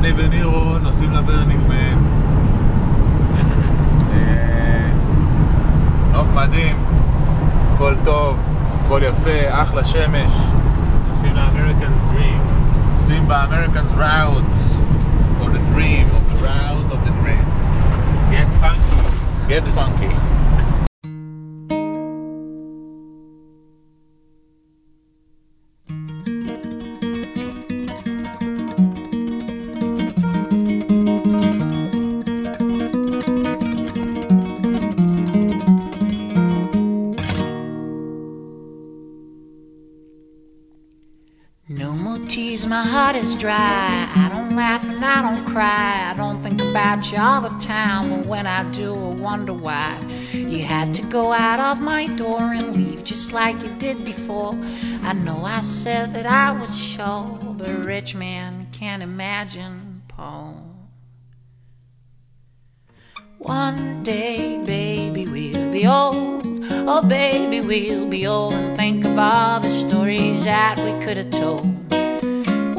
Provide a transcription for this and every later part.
אני ונירו נוסעים לברנינג מן. אה, נוף מדהים, הכל טוב, הכל יפה, אחלה שמש. נוסעים לאמריקאנס דרים. נוסעים באמריקאנס route for the dream, of the route of the dream. get funky. get funky. Tears, my heart is dry. I don't laugh and I don't cry. I don't think about you all the time, but when I do, I wonder why. You had to go out of my door and leave just like you did before. I know I said that I was sure, but a rich man can't imagine Paul. One day, baby, we'll be old. Oh, baby, we'll be old and think of all the stories that we could have told.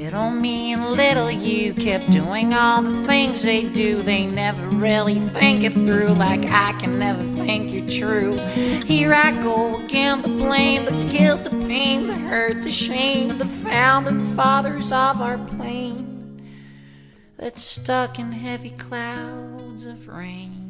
Little me and little you kept doing all the things they do. They never really think it through, like I can never think you're true. Here I go again, the blame, the guilt, the pain, the hurt, the shame, the founding fathers of our plane that's stuck in heavy clouds of rain.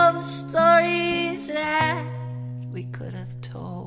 stories that we could have told.